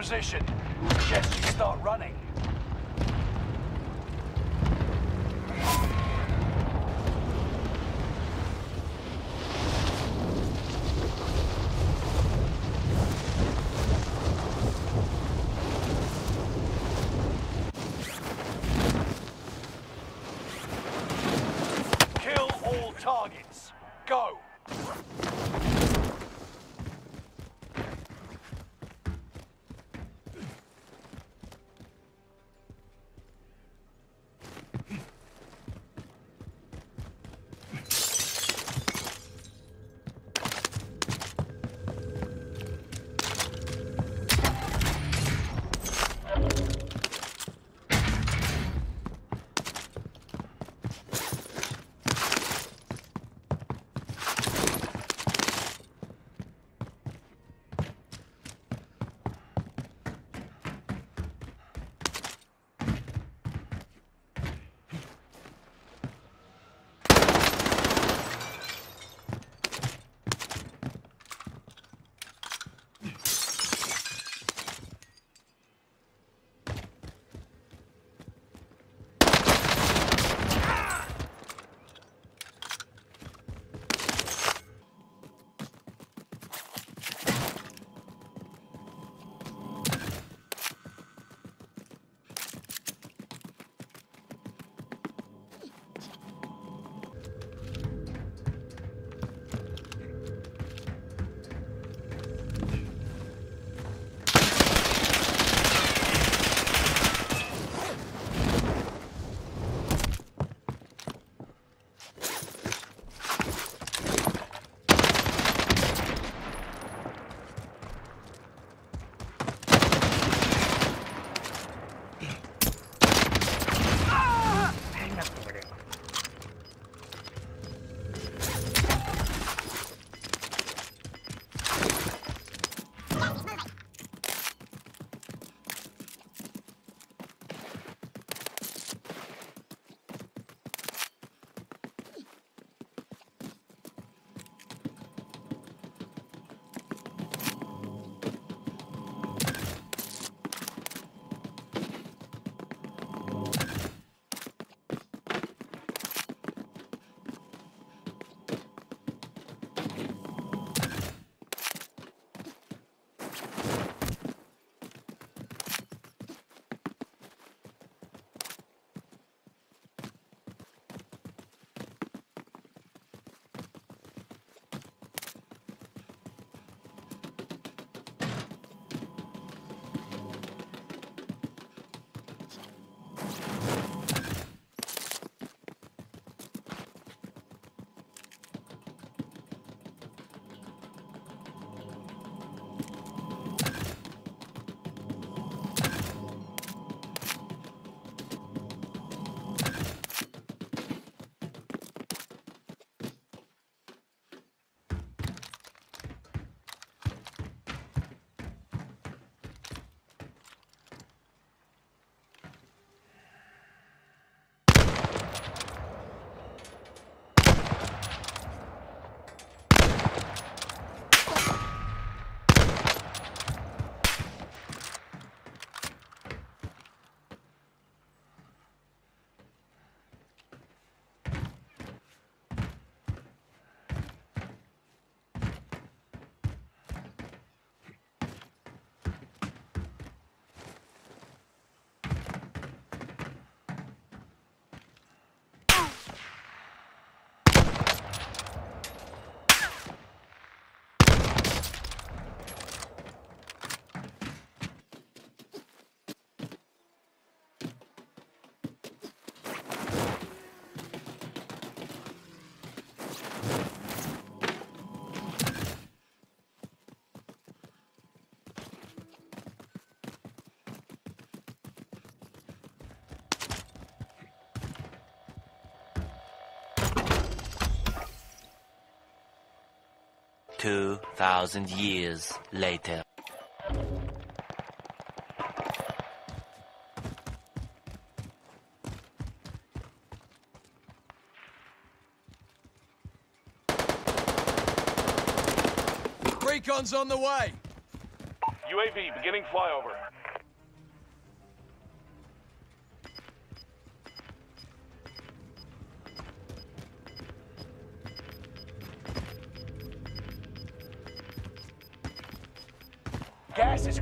position. Two thousand years later. Recon's on the way. UAV beginning flyover.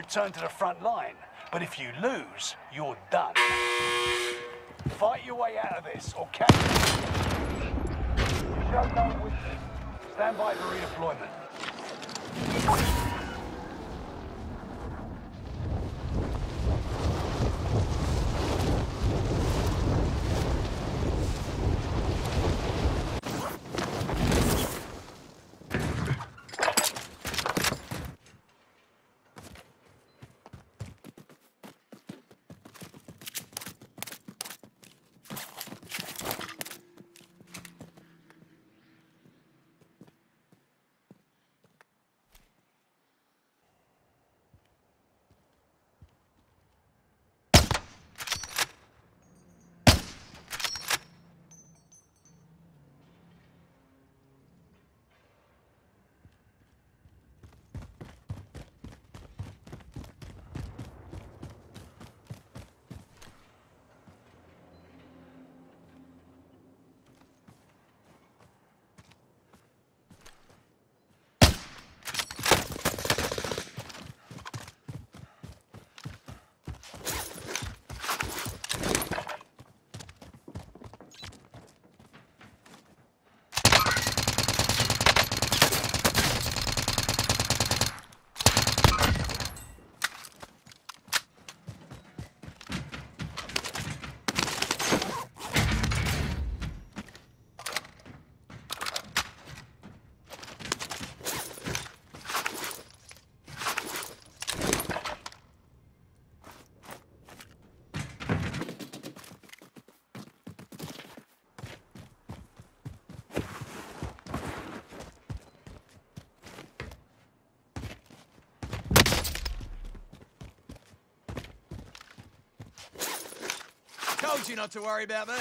Return to the front line. But if you lose, you're done. Fight your way out of this, or catch. Show no. Stand by for redeployment. Told you not to worry about me.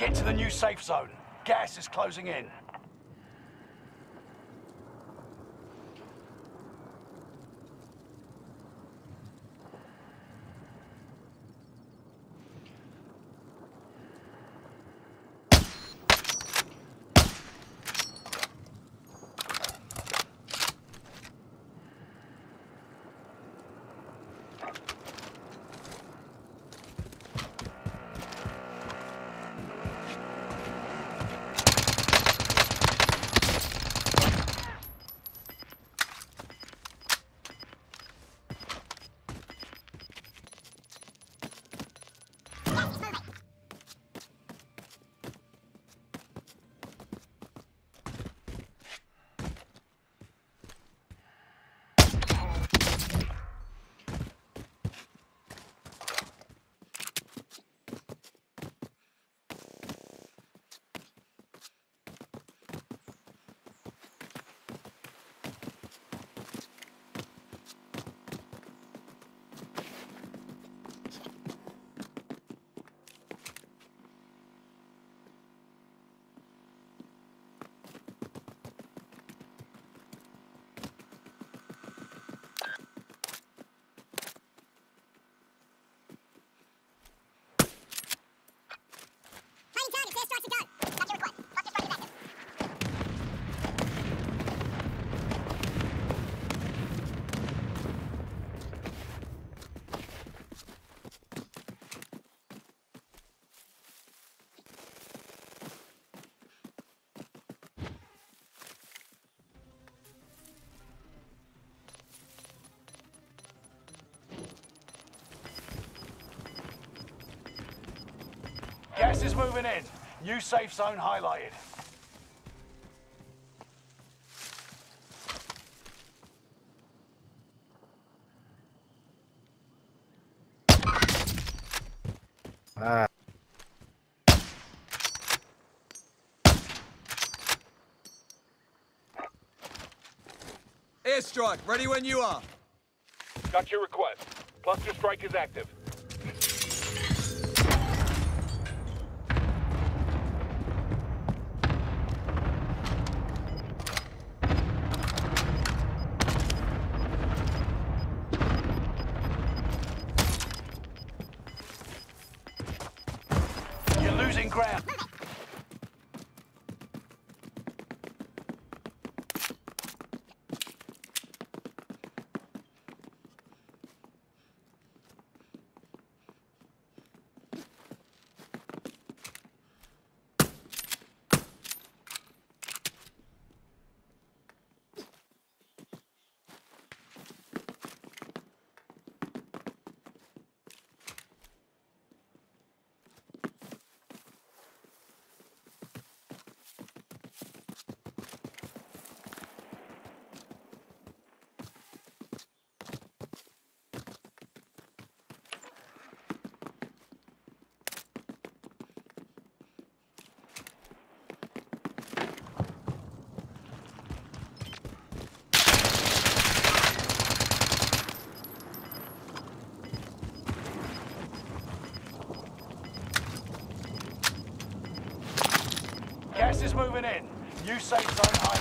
Get to the new safe zone. Gas is closing in. Gas is moving in. New safe zone highlighted. Ah. Airstrike, ready when you are. Got your request. Cluster strike is active. You're losing ground. Gas is moving in. New safe zone highlighted.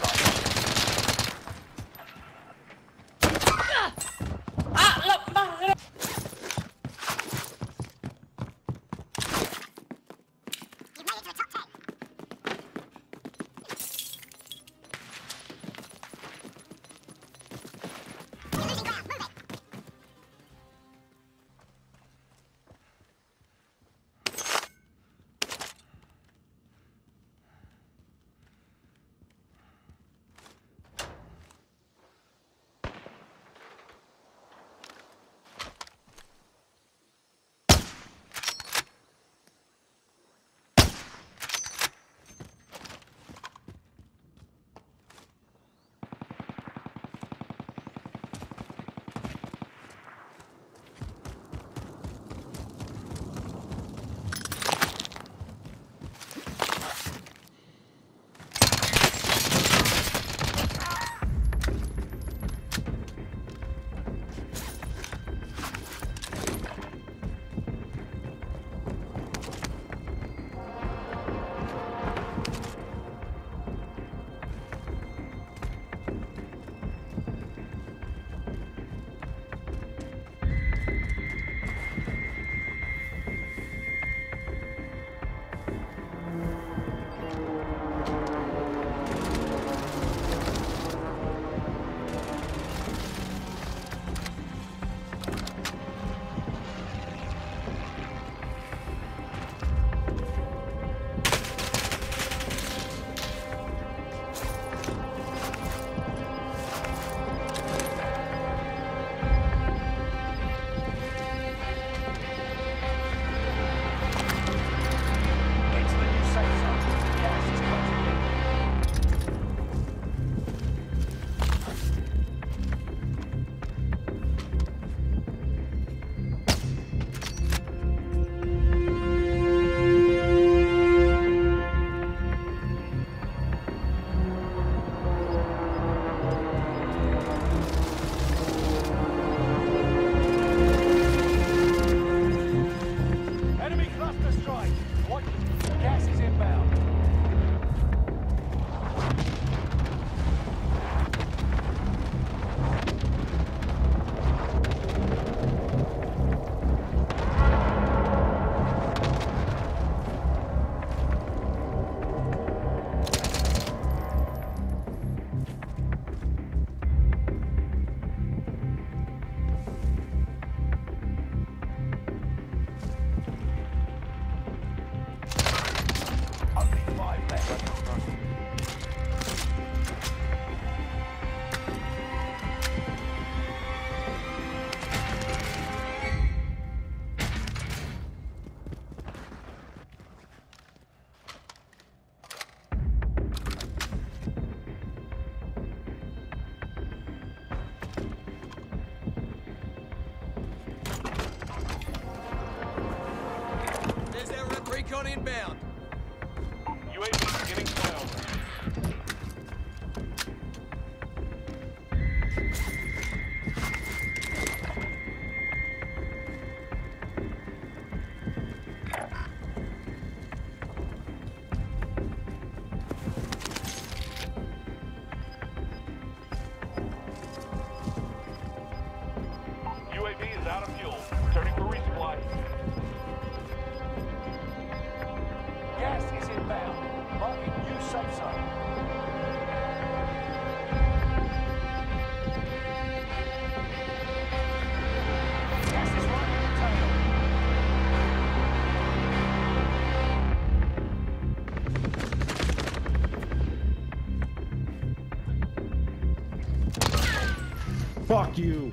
Fuck you.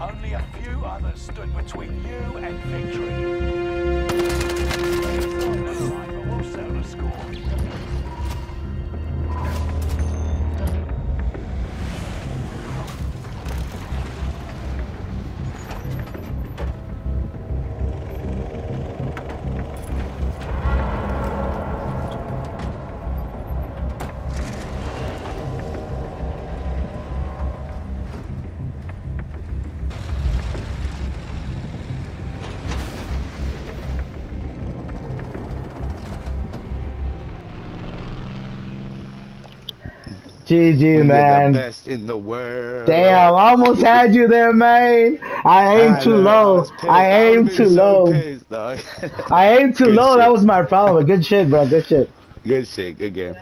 Only a few others stood between you and victory. GG, You're man. the best in the world. Damn, I almost had you there, man. I aimed I too know, low. was pissed. I would've aimed too so low. pissed. I aimed too Good low. shit. That was my problem. Good shit, bro. Good shit. Good shit. Good game.